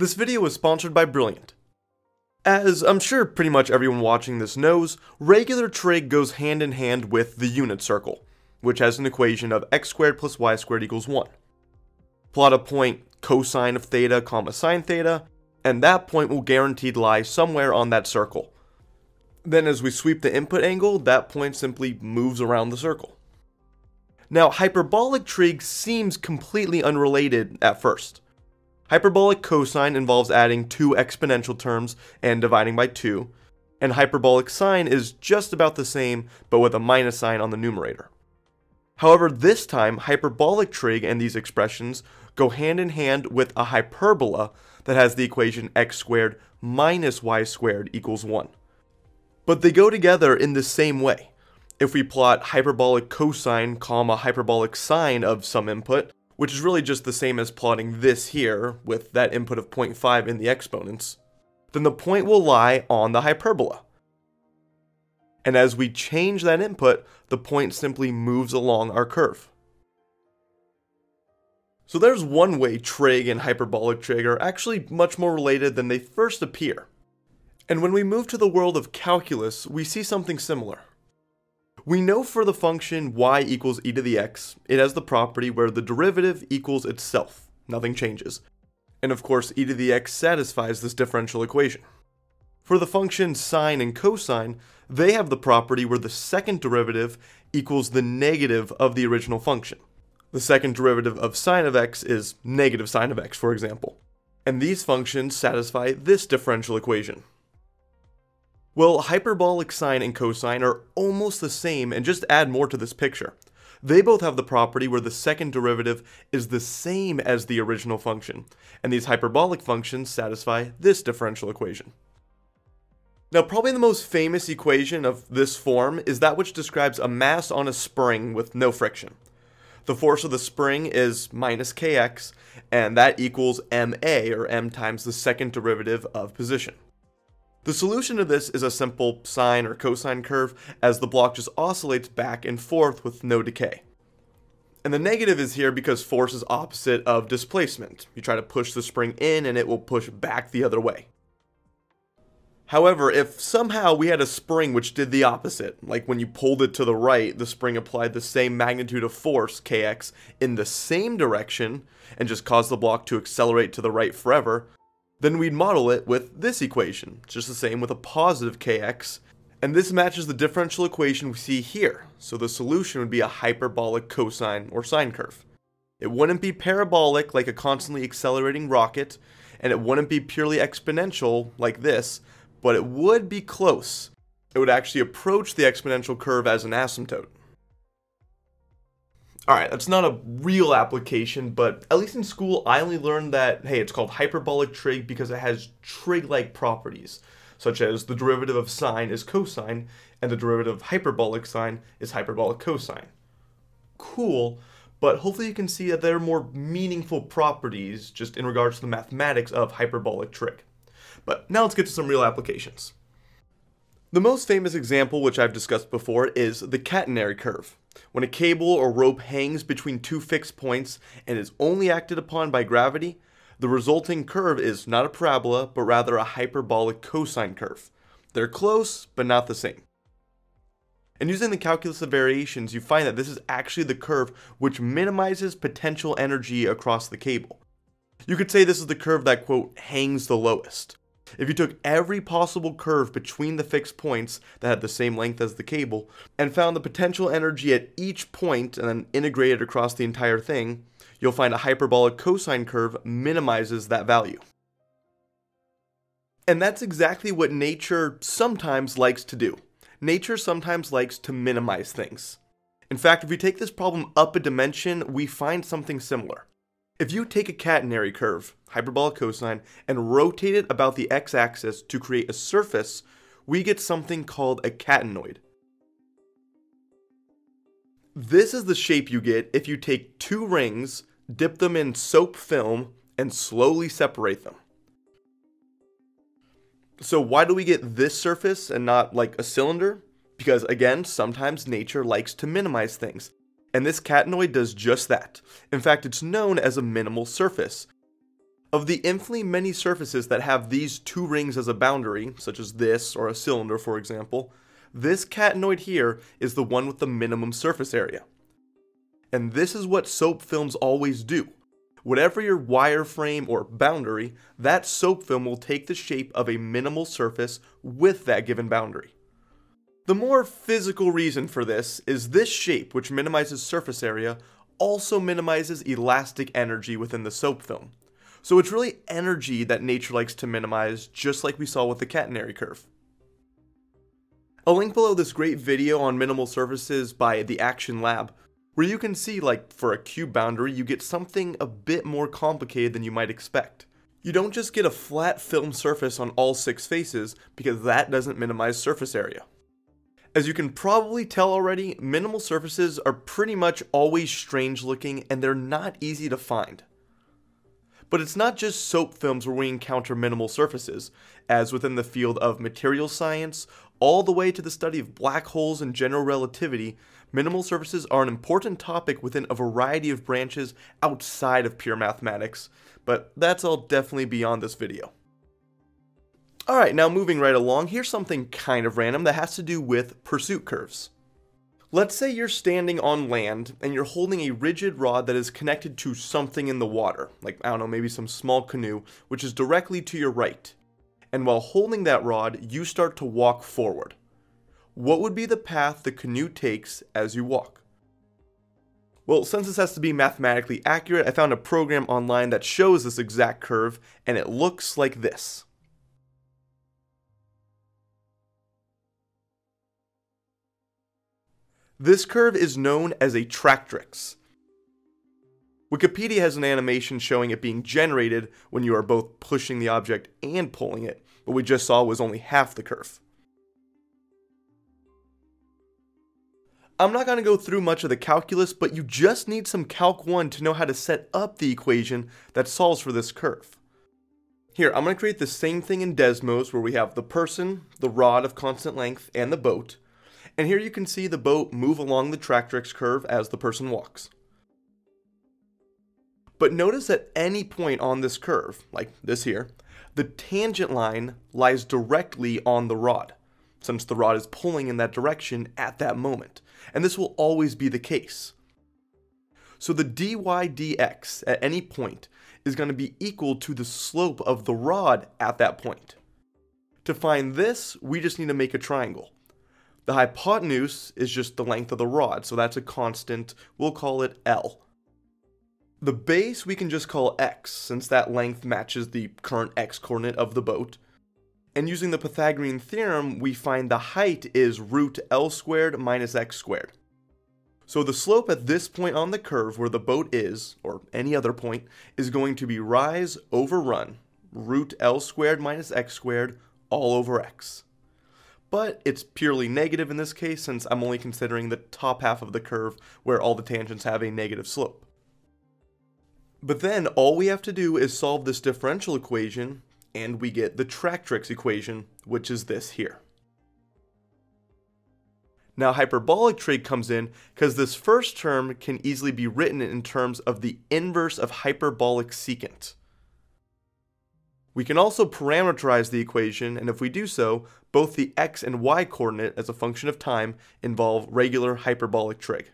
This video is sponsored by Brilliant. As I'm sure pretty much everyone watching this knows, regular trig goes hand in hand with the unit circle, which has an equation of x squared plus y squared equals 1. Plot a point cosine of theta comma sine theta, and that point will guaranteed lie somewhere on that circle. Then as we sweep the input angle, that point simply moves around the circle. Now, hyperbolic trig seems completely unrelated at first. Hyperbolic cosine involves adding two exponential terms and dividing by 2, and hyperbolic sine is just about the same but with a minus sign on the numerator. However, this time, hyperbolic trig and these expressions go hand in hand with a hyperbola that has the equation x squared minus y squared equals 1. But they go together in the same way. If we plot hyperbolic cosine comma hyperbolic sine of some input, which is really just the same as plotting this here with that input of 0.5 in the exponents, then the point will lie on the hyperbola. And as we change that input, the point simply moves along our curve. So there's one way trig and hyperbolic trig are actually much more related than they first appear. And when we move to the world of calculus, we see something similar. We know for the function y equals e to the x, it has the property where the derivative equals itself, nothing changes. And of course, e to the x satisfies this differential equation. For the function sine and cosine, they have the property where the second derivative equals the negative of the original function. The second derivative of sine of x is negative sine of x, for example. And these functions satisfy this differential equation. Well, hyperbolic sine and cosine are almost the same and just add more to this picture. They both have the property where the second derivative is the same as the original function, and these hyperbolic functions satisfy this differential equation. Now, probably the most famous equation of this form is that which describes a mass on a spring with no friction. The force of the spring is minus kx, and that equals ma, or m times the second derivative of position. The solution to this is a simple sine or cosine curve as the block just oscillates back and forth with no decay. And the negative is here because force is opposite of displacement. You try to push the spring in and it will push back the other way. However, if somehow we had a spring which did the opposite, like when you pulled it to the right, the spring applied the same magnitude of force, kx, in the same direction, and just caused the block to accelerate to the right forever, then we'd model it with this equation, just the same with a positive kx, and this matches the differential equation we see here, so the solution would be a hyperbolic cosine or sine curve. It wouldn't be parabolic like a constantly accelerating rocket, and it wouldn't be purely exponential like this, but it would be close. It would actually approach the exponential curve as an asymptote. Alright, that's not a real application, but at least in school I only learned that, hey, it's called hyperbolic trig because it has trig-like properties, such as the derivative of sine is cosine, and the derivative of hyperbolic sine is hyperbolic cosine. Cool, but hopefully you can see that there are more meaningful properties just in regards to the mathematics of hyperbolic trig. But now let's get to some real applications. The most famous example, which I've discussed before, is the catenary curve. When a cable or rope hangs between two fixed points and is only acted upon by gravity, the resulting curve is not a parabola, but rather a hyperbolic cosine curve. They're close, but not the same. And using the calculus of variations, you find that this is actually the curve which minimizes potential energy across the cable. You could say this is the curve that, quote, hangs the lowest. If you took every possible curve between the fixed points that had the same length as the cable, and found the potential energy at each point and then integrated across the entire thing, you'll find a hyperbolic cosine curve minimizes that value. And that's exactly what nature sometimes likes to do. Nature sometimes likes to minimize things. In fact, if we take this problem up a dimension, we find something similar. If you take a catenary curve, hyperbolic cosine, and rotate it about the x-axis to create a surface, we get something called a catenoid. This is the shape you get if you take two rings, dip them in soap film, and slowly separate them. So why do we get this surface and not like a cylinder? Because again, sometimes nature likes to minimize things. And this catenoid does just that. In fact, it's known as a minimal surface. Of the infinitely many surfaces that have these two rings as a boundary, such as this or a cylinder for example, this catenoid here is the one with the minimum surface area. And this is what soap films always do. Whatever your wireframe or boundary, that soap film will take the shape of a minimal surface with that given boundary. The more physical reason for this is this shape, which minimizes surface area, also minimizes elastic energy within the soap film. So it's really energy that nature likes to minimize, just like we saw with the catenary curve. I'll link below this great video on minimal surfaces by the Action Lab, where you can see like for a cube boundary you get something a bit more complicated than you might expect. You don't just get a flat film surface on all six faces because that doesn't minimize surface area. As you can probably tell already, minimal surfaces are pretty much always strange looking and they're not easy to find. But it's not just soap films where we encounter minimal surfaces, as within the field of material science, all the way to the study of black holes and general relativity, minimal surfaces are an important topic within a variety of branches outside of pure mathematics, but that's all definitely beyond this video. Alright, now moving right along, here's something kind of random that has to do with pursuit curves. Let's say you're standing on land and you're holding a rigid rod that is connected to something in the water, like, I don't know, maybe some small canoe, which is directly to your right. And while holding that rod, you start to walk forward. What would be the path the canoe takes as you walk? Well, since this has to be mathematically accurate, I found a program online that shows this exact curve, and it looks like this. This curve is known as a tractrix. Wikipedia has an animation showing it being generated when you are both pushing the object and pulling it. What we just saw was only half the curve. I'm not going to go through much of the calculus, but you just need some Calc 1 to know how to set up the equation that solves for this curve. Here, I'm going to create the same thing in Desmos where we have the person, the rod of constant length, and the boat. And here you can see the boat move along the tractrix curve as the person walks. But notice at any point on this curve, like this here, the tangent line lies directly on the rod, since the rod is pulling in that direction at that moment. And this will always be the case. So the dy dx at any point is going to be equal to the slope of the rod at that point. To find this, we just need to make a triangle. The hypotenuse is just the length of the rod, so that's a constant. We'll call it L. The base we can just call x, since that length matches the current x coordinate of the boat. And using the Pythagorean theorem, we find the height is root L squared minus x squared. So the slope at this point on the curve where the boat is, or any other point, is going to be rise over run, root L squared minus x squared, all over x but it's purely negative in this case since I'm only considering the top half of the curve where all the tangents have a negative slope. But then all we have to do is solve this differential equation and we get the tractrix equation, which is this here. Now hyperbolic trig comes in because this first term can easily be written in terms of the inverse of hyperbolic secant. We can also parameterize the equation, and if we do so, both the x and y coordinate as a function of time involve regular hyperbolic trig.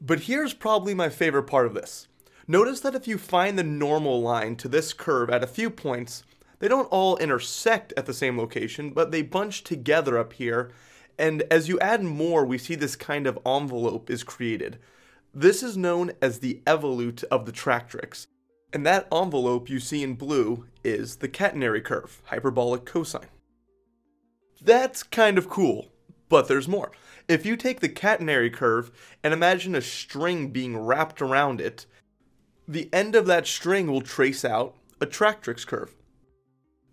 But here's probably my favorite part of this. Notice that if you find the normal line to this curve at a few points, they don't all intersect at the same location, but they bunch together up here, and as you add more, we see this kind of envelope is created. This is known as the evolute of the tractrix, and that envelope you see in blue is the catenary curve, hyperbolic cosine. That's kind of cool, but there's more. If you take the catenary curve and imagine a string being wrapped around it, the end of that string will trace out a tractrix curve.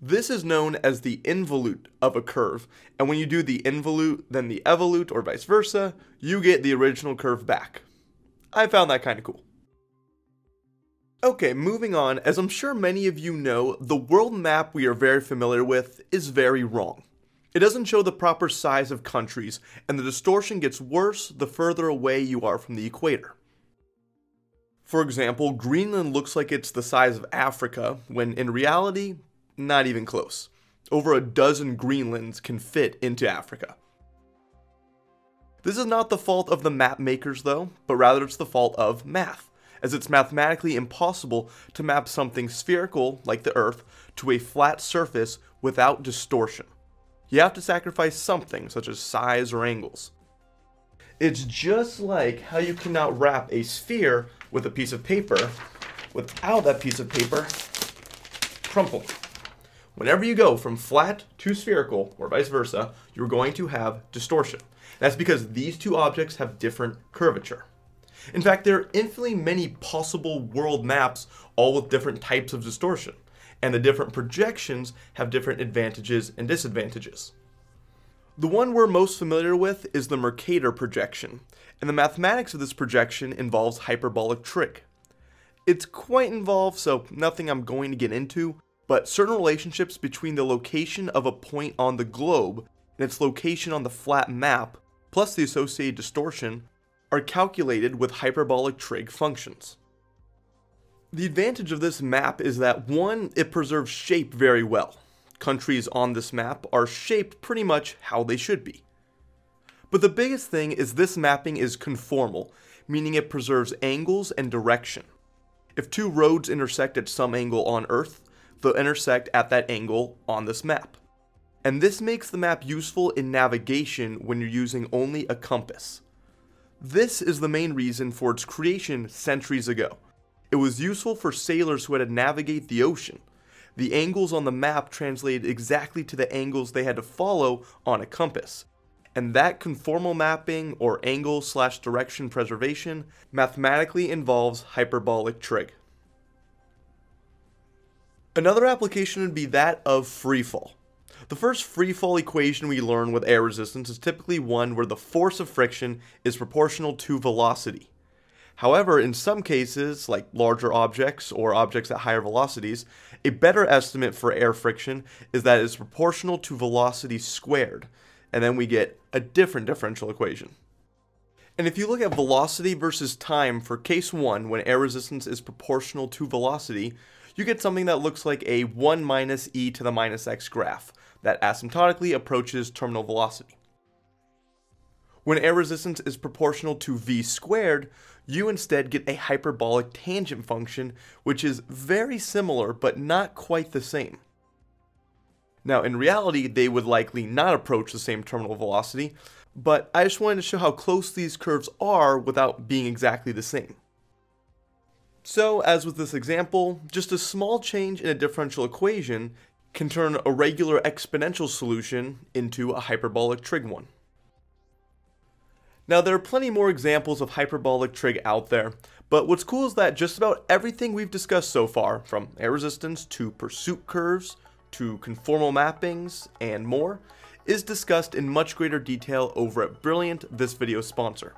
This is known as the involute of a curve, and when you do the involute, then the evolute, or vice versa, you get the original curve back. I found that kind of cool. Okay, moving on, as I'm sure many of you know, the world map we are very familiar with is very wrong. It doesn't show the proper size of countries, and the distortion gets worse the further away you are from the equator. For example, Greenland looks like it's the size of Africa, when in reality, not even close. Over a dozen Greenlands can fit into Africa. This is not the fault of the map makers though, but rather it's the fault of math, as it's mathematically impossible to map something spherical, like the Earth, to a flat surface without distortion. You have to sacrifice something, such as size or angles. It's just like how you cannot wrap a sphere with a piece of paper without that piece of paper crumpling. Whenever you go from flat to spherical, or vice versa, you're going to have distortion. That's because these two objects have different curvature. In fact, there are infinitely many possible world maps, all with different types of distortion, and the different projections have different advantages and disadvantages. The one we're most familiar with is the Mercator projection, and the mathematics of this projection involves hyperbolic trig. It's quite involved, so nothing I'm going to get into, but certain relationships between the location of a point on the globe and its location on the flat map, plus the associated distortion, are calculated with hyperbolic trig functions. The advantage of this map is that one, it preserves shape very well countries on this map are shaped pretty much how they should be. But the biggest thing is this mapping is conformal, meaning it preserves angles and direction. If two roads intersect at some angle on Earth, they'll intersect at that angle on this map. And this makes the map useful in navigation when you're using only a compass. This is the main reason for its creation centuries ago. It was useful for sailors who had to navigate the ocean, the angles on the map translated exactly to the angles they had to follow on a compass. And that conformal mapping or angle slash direction preservation mathematically involves hyperbolic trig. Another application would be that of freefall. The first free fall equation we learn with air resistance is typically one where the force of friction is proportional to velocity. However, in some cases, like larger objects or objects at higher velocities, a better estimate for air friction is that it is proportional to velocity squared, and then we get a different differential equation. And if you look at velocity versus time for case 1 when air resistance is proportional to velocity, you get something that looks like a 1 minus e to the minus x graph that asymptotically approaches terminal velocity. When air resistance is proportional to v squared, you instead get a hyperbolic tangent function, which is very similar but not quite the same. Now, in reality, they would likely not approach the same terminal velocity, but I just wanted to show how close these curves are without being exactly the same. So, as with this example, just a small change in a differential equation can turn a regular exponential solution into a hyperbolic trig one. Now, there are plenty more examples of hyperbolic trig out there, but what's cool is that just about everything we've discussed so far, from air resistance to pursuit curves to conformal mappings and more, is discussed in much greater detail over at Brilliant, this video's sponsor.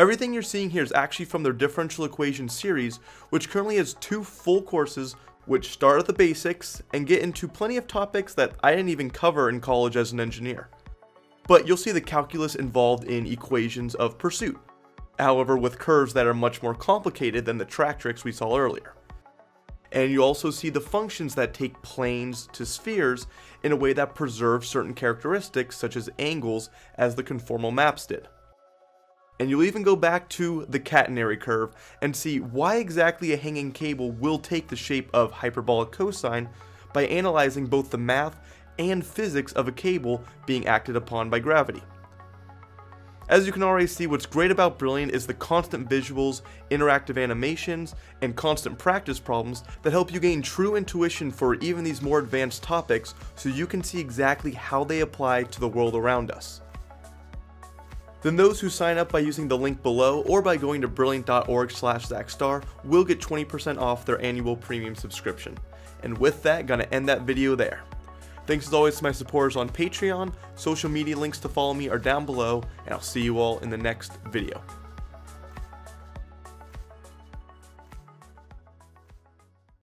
Everything you're seeing here is actually from their differential equation series, which currently has two full courses which start at the basics and get into plenty of topics that I didn't even cover in college as an engineer but you'll see the calculus involved in equations of pursuit. However, with curves that are much more complicated than the tractrix we saw earlier. And you also see the functions that take planes to spheres in a way that preserves certain characteristics such as angles as the conformal maps did. And you'll even go back to the catenary curve and see why exactly a hanging cable will take the shape of hyperbolic cosine by analyzing both the math and physics of a cable being acted upon by gravity. As you can already see, what's great about Brilliant is the constant visuals, interactive animations, and constant practice problems that help you gain true intuition for even these more advanced topics so you can see exactly how they apply to the world around us. Then those who sign up by using the link below or by going to brilliant.org slash zachstar will get 20% off their annual premium subscription. And with that, gonna end that video there. Thanks as always to my supporters on Patreon. Social media links to follow me are down below, and I'll see you all in the next video.